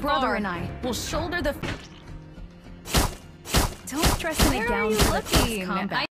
brother and I will shoulder the. don't dress in Where a are gown you for the looking? combat.